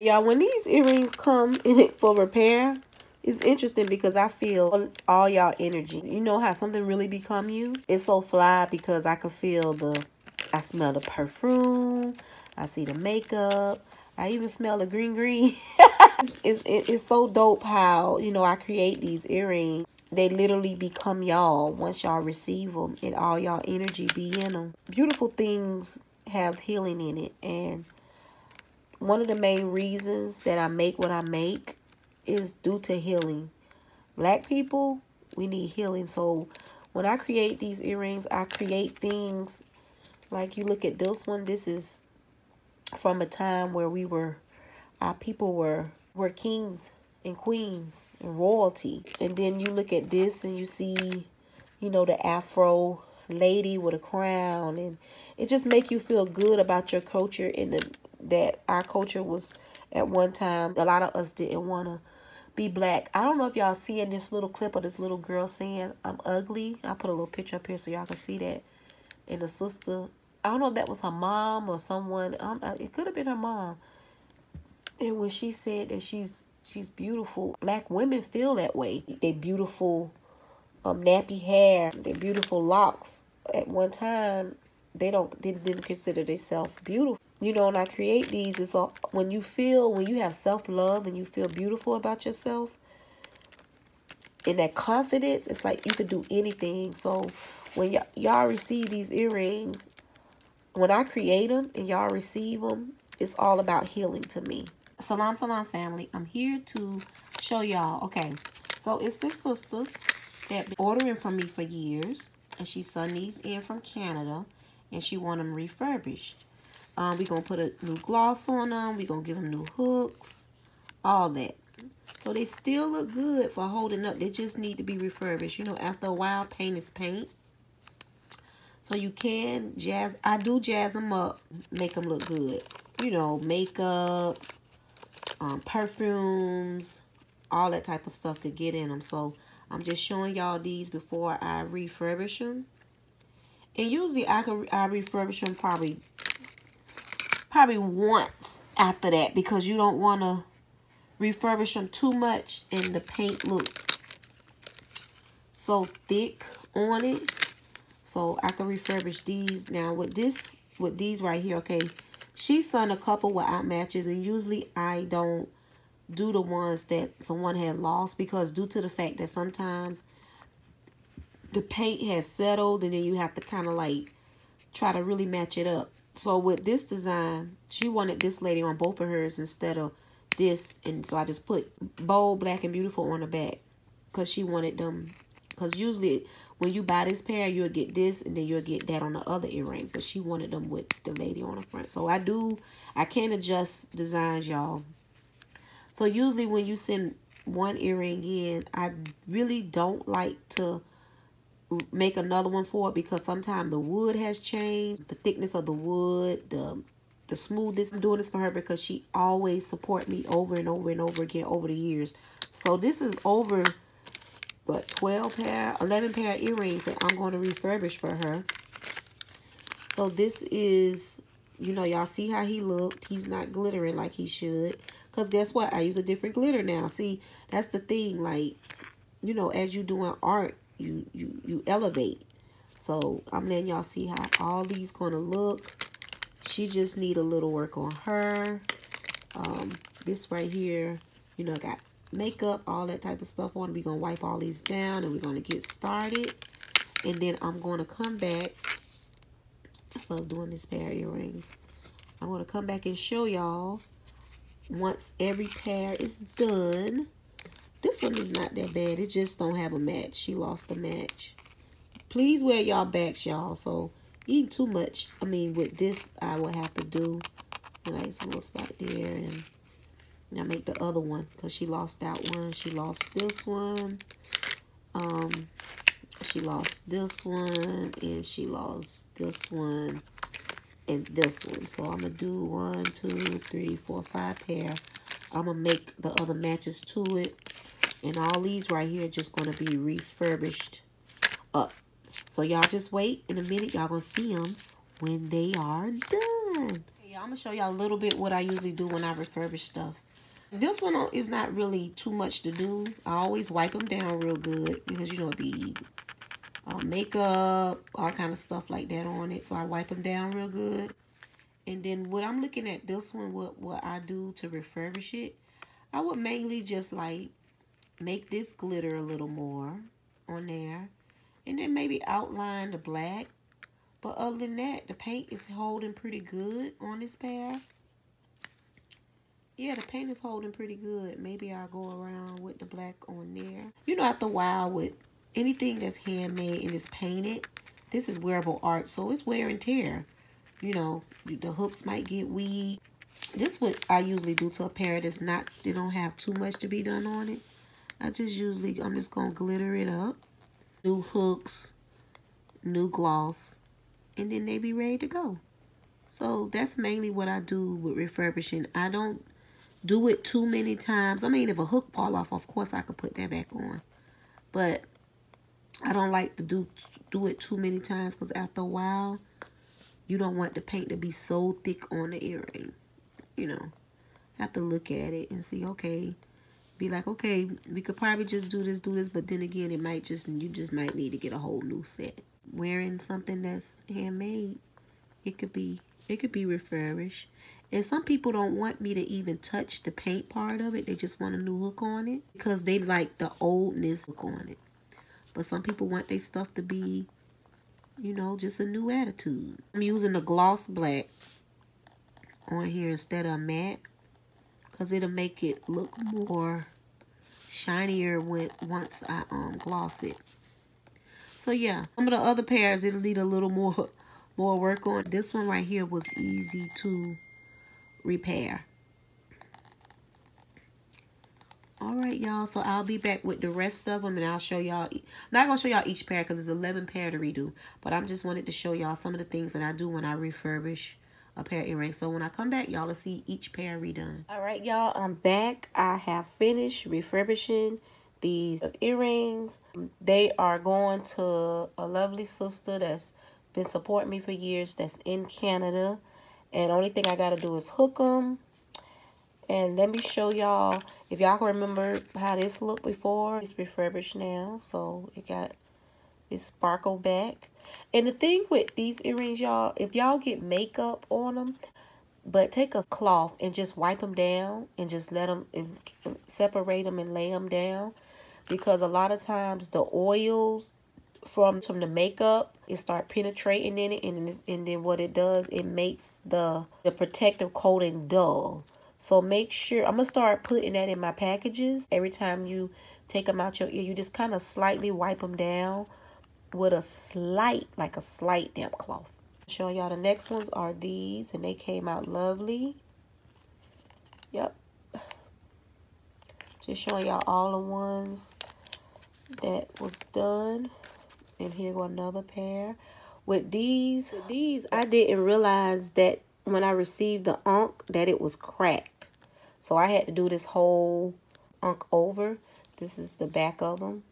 Y'all, when these earrings come in for repair, it's interesting because I feel all y'all energy. You know how something really become you? It's so fly because I can feel the, I smell the perfume. I see the makeup. I even smell the green green. it's, it's, it's so dope how, you know, I create these earrings. They literally become y'all once y'all receive them and all y'all energy be in them. Beautiful things have healing in it. And one of the main reasons that I make what I make is due to healing. Black people, we need healing. So when I create these earrings, I create things like you look at this one. This is from a time where we were, our people were, were kings and queens and royalty. And then you look at this and you see, you know, the Afro lady with a crown. And it just make you feel good about your culture and the, that our culture was at one time. A lot of us didn't want to be black. I don't know if y'all seeing this little clip of this little girl saying I'm ugly. I put a little picture up here so y'all can see that. And the sister I don't know if that was her mom or someone. it could have been her mom. And when she said that she's she's beautiful, black women feel that way. They beautiful um, nappy hair, they beautiful locks. At one time, they don't they didn't consider themselves beautiful. You know, when I create these, it's all when you feel when you have self love and you feel beautiful about yourself. and that confidence, it's like you can do anything. So when y'all receive these earrings, when I create them and y'all receive them, it's all about healing to me. Salam, salam, family. I'm here to show y'all. Okay, so it's this sister that been ordering from me for years. And she sent these in from Canada. And she want them refurbished. Um, we're going to put a new gloss on them. We're going to give them new hooks. All that. So they still look good for holding up. They just need to be refurbished. You know, after a while, paint is paint. So you can jazz, I do jazz them up, make them look good. You know, makeup, um, perfumes, all that type of stuff could get in them. So I'm just showing y'all these before I refurbish them. And usually I can I refurbish them probably probably once after that because you don't want to refurbish them too much and the paint look so thick on it so I can refurbish these. Now with this, with these right here, okay, she sent a couple without matches. And usually I don't do the ones that someone had lost because due to the fact that sometimes the paint has settled and then you have to kind of like try to really match it up. So with this design, she wanted this lady on both of hers instead of this. And so I just put bold, black, and beautiful on the back because she wanted them. Because usually when you buy this pair, you'll get this and then you'll get that on the other earring. But she wanted them with the lady on the front. So I do, I can't adjust designs, y'all. So usually when you send one earring in, I really don't like to make another one for it because sometimes the wood has changed. The thickness of the wood, the the smoothness. I'm doing this for her because she always support me over and over and over again over the years. So this is over but 12 pair, 11 pair of earrings that I'm going to refurbish for her. So this is, you know, y'all see how he looked. He's not glittering like he should. Because guess what? I use a different glitter now. See, that's the thing. Like, you know, as you doing art, you, you, you elevate. So I'm letting y'all see how all these to look. She just need a little work on her. Um, this right here, you know, got makeup, all that type of stuff on. We're to wipe all these down and we're to get started. And then I'm to come back. I love doing this pair of earrings. I'm to come back and show y'all once every pair is done. This one is not that bad. It just don't have a match. She lost a match. Please wear y'all backs, y'all. So eating too much. I mean, with this, I will have to do I like some little spot there and now make the other one because she lost that one. She lost this one. Um, she lost this one and she lost this one and this one. So I'm going to do one, two, three, four, five pair. I'm going to make the other matches to it. And all these right here just going to be refurbished up. So y'all just wait in a minute. Y'all going to see them when they are done Yeah, I'm going to show y'all a little bit what I usually do when I refurbish stuff. This one is not really too much to do. I always wipe them down real good because, you know, it be uh, makeup, all kind of stuff like that on it. So I wipe them down real good. And then what I'm looking at this one, what, what I do to refurbish it, I would mainly just like make this glitter a little more on there. And then maybe outline the black. But other than that, the paint is holding pretty good on this pair. Yeah, the paint is holding pretty good. Maybe I'll go around with the black on there. You know, after a while with anything that's handmade and is painted, this is wearable art, so it's wear and tear. You know, the hooks might get weak. This what I usually do to a pair that's not, they don't have too much to be done on it. I just usually, I'm just going to glitter it up. New hooks, new gloss, and then they be ready to go. So that's mainly what I do with refurbishing. I don't do it too many times. I mean, if a hook fall off, of course I could put that back on. But I don't like to do do it too many times because after a while, you don't want the paint to be so thick on the earring. You know, have to look at it and see, okay, be like, okay, we could probably just do this, do this. But then again, it might just, you just might need to get a whole new set. Wearing something that's handmade, it could be, it could be refurbished. And some people don't want me to even touch the paint part of it. They just want a new hook on it because they like the oldness look on it. But some people want their stuff to be, you know, just a new attitude. I'm using the gloss black on here instead of matte because it'll make it look more shinier when once I um gloss it. So yeah, some of the other pairs it'll need a little more more work on. This one right here was easy to repair. All right, y'all. So I'll be back with the rest of them, and I'll show y'all. I'm not going to show y'all each pair because it's 11 pair to redo. But I'm just wanted to show y'all some of the things that I do when I refurbish a pair of earrings. So when I come back, y'all will see each pair redone. All right, y'all. I'm back. I have finished refurbishing these earrings. They are going to a lovely sister that's been supporting me for years that's in Canada. And only thing I got to do is hook them. And let me show y'all, if y'all can remember how this looked before. It's refurbished now. So it got this sparkle back. And the thing with these earrings, y'all, if y'all get makeup on them, but take a cloth and just wipe them down and just let them and separate them and lay them down. Because a lot of times the oils from from the makeup it start penetrating in it and and then what it does it makes the the protective coating dull so make sure i'm gonna start putting that in my packages every time you take them out your ear you just kind of slightly wipe them down with a slight like a slight damp cloth show y'all the next ones are these and they came out lovely yep just showing y'all all the ones that was done and here go another pair. With these, with these, I didn't realize that when I received the unk that it was cracked. So I had to do this whole unk over. This is the back of them.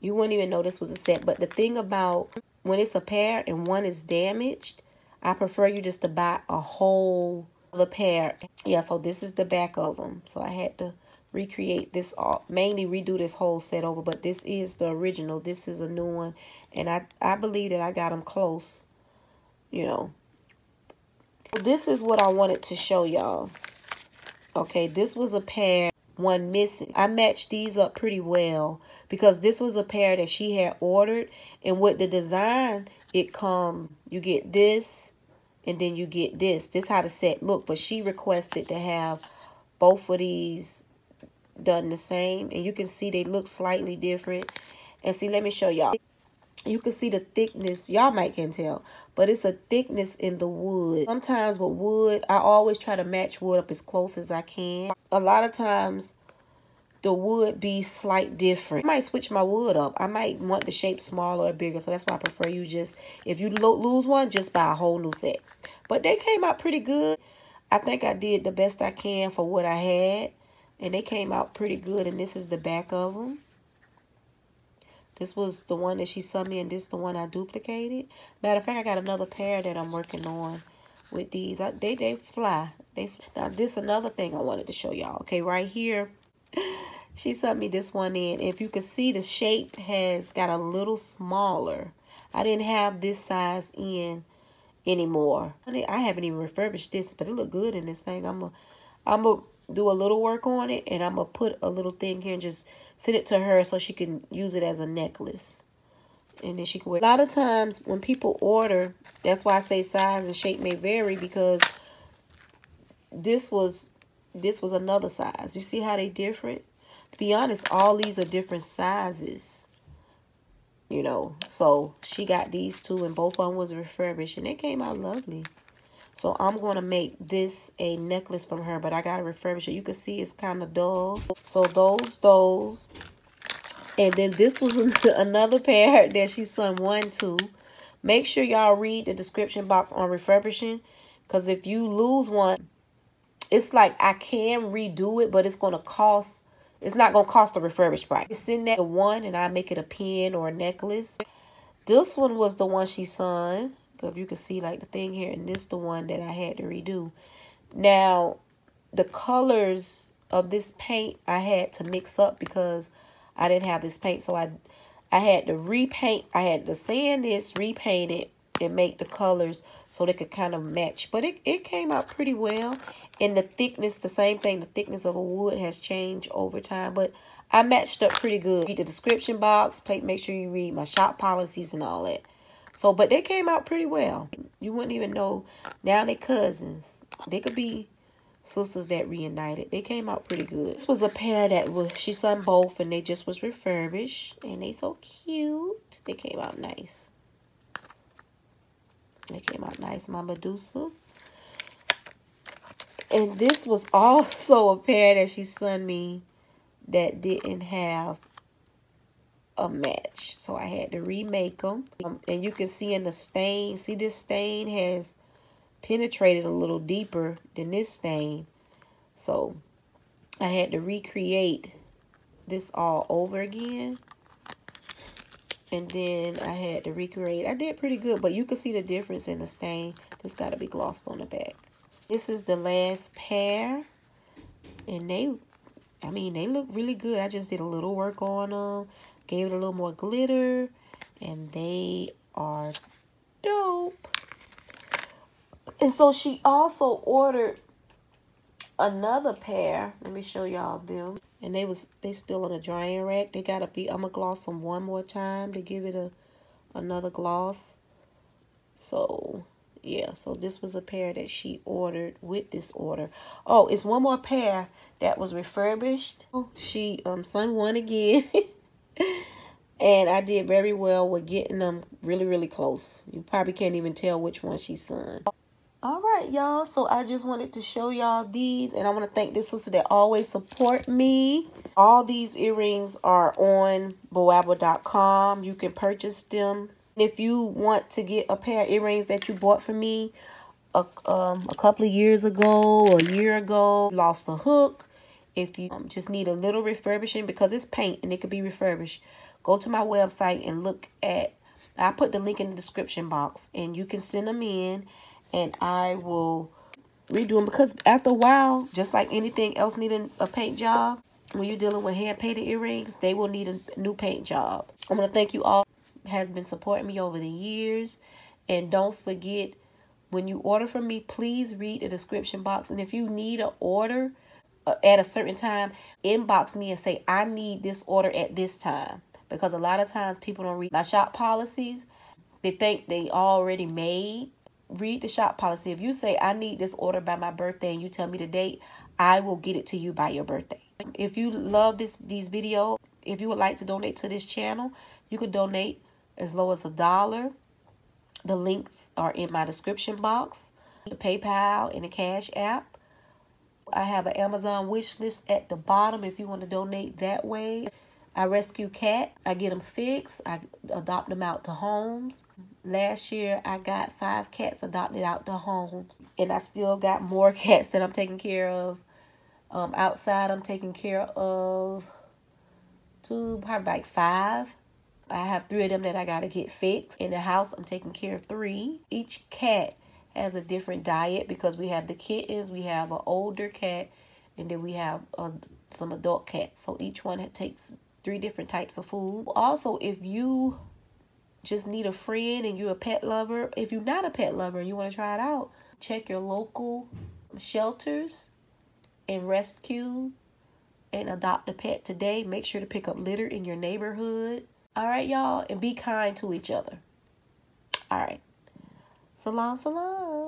You wouldn't even know this was a set. But the thing about when it's a pair and one is damaged, I prefer you just to buy a whole other pair. Yeah, so this is the back of them. So I had to recreate this all mainly redo this whole set over but this is the original this is a new one and i i believe that i got them close you know this is what i wanted to show y'all okay this was a pair one missing i matched these up pretty well because this was a pair that she had ordered and with the design it come you get this and then you get this this how the set look but she requested to have both of these done the same. And you can see they look slightly different. And see, let me show y'all. You can see the thickness. Y'all might can tell. But it's a thickness in the wood. Sometimes with wood, I always try to match wood up as close as I can. A lot of times, the wood be slight different. I might switch my wood up. I might want the shape smaller or bigger. So that's why I prefer you just, if you lose one, just buy a whole new set. But they came out pretty good. I think I did the best I can for what I had. And they came out pretty good. And this is the back of them. This was the one that she sent me. And this is the one I duplicated. Matter of fact, I got another pair that I'm working on. with these. I, they they fly. They now this another thing I wanted to show y'all. Okay, right here, she sent me this one in. If you can see, the shape has got a little smaller. I didn't have this size in anymore. I haven't even refurbished this, but it look good in this thing. I'm I'm a do a little work on it, and I'm gonna put a little thing here and just send it to her so she can use it as a necklace and then she can wear. A lot of times when people order, that's why I say size and shape may vary because this was this was another size. You see how they different? To be honest, all these are different sizes. You know, so she got these two and both of them was refurbished and they came out lovely. So I'm going to make this a necklace from her, but I got to refurbish it. You can see it's kind of dull. So those, those, and then this was another pair that she sent one to. Make sure y'all read the description box on refurbishing. Because if you lose one, it's like I can redo it, but it's going to cost, it's not going to cost the refurbished price. Send that one and I make it a pin or a necklace. This one was the one she sent. If you can see like the thing here, and this the one that I had to redo. Now, the colors of this paint I had to mix up because I didn't have this paint. So I I had to repaint. I had to sand this, repaint it, and make the colors so they could kind of match. But it, it came out pretty well. And the thickness, the same thing. The thickness of a wood has changed over time. But I matched up pretty good. Read the description box. Make sure you read my shop policies and all that. So, but they came out pretty well. You wouldn't even know. Now they cousins. They could be sisters that reunited. They came out pretty good. This was a pair that was, she sent both and they just was refurbished. And they so cute. They came out nice. They came out nice, Mama Medusa. And this was also a pair that she sent me that didn't have a match. So I had to remake them. Um, and you can see in the stain, see this stain has penetrated a little deeper than this stain. So I had to recreate this all over again. And then I had to recreate. I did pretty good, but you can see the difference in the stain. This got to be glossed on the back. This is the last pair. And they, I mean, they look really good. I just did a little work on them. Gave it a little more glitter. And they are dope. And so she also ordered another pair. Let me show y'all them. And they was they still on a drying rack. They gotta be I'm gonna gloss them one more time to give it a another gloss. So yeah, so this was a pair that she ordered with this order. Oh, it's one more pair that was refurbished. She um sent one again. and I did very well with getting them really, really close. You probably can't even tell which one she sent all right y'all. So i just wanted to show y'all these and i want to thank this sister that always support me. All these earrings are on boabw.com you can purchase them. If you want to get a pair of earrings that you bought for me a, um, a couple of years ago a year ago lost a hook if you um, just need a little refurbishing because it's paint and it could be refurbished go to my website and look at i put the link in the description box and you can send them in and I will redo them because after a while, just like anything else needing a paint job, when you're dealing with hand painted earrings, they will need a new paint job. i want to thank you all has been supporting me over the years. And don't forget, when you order from me, please read the description box. And if you need an order Uh, at a certain time, inbox me and say, I need this order at this time. Because a lot of times people don't read my shop policies. They think they already made read the shop policy. If you say, I need this order by my birthday and you tell me the date, I will get it to you by your birthday. If you love this these videos, if you would like to donate to this channel, you could donate as low as a dollar. The links are in my description box, the PayPal and the Cash App. I have an Amazon wish list at the bottom if you want to donate that way. I rescue cat. I get them fixed. I adopt them out to homes. Last year, I got five cats adopted out to homes. And I still got more cats that I'm taking care of. Um, outside, I'm taking care of two, probably like five. I have three of them that I got to get fixed. In the house, I'm taking care of three. Each cat has a different diet because we have the kittens, we have an older cat, and then we have uh, some adult cats. So each one takes three different types of food. Also, if you just need a friend and you're a pet lover, if you're not a pet lover and you want to try it out, check your local shelters and rescue and adopt a pet today. Make sure to pick up litter in your neighborhood. All right, y'all, and be kind to each other. All right. Salam, salam.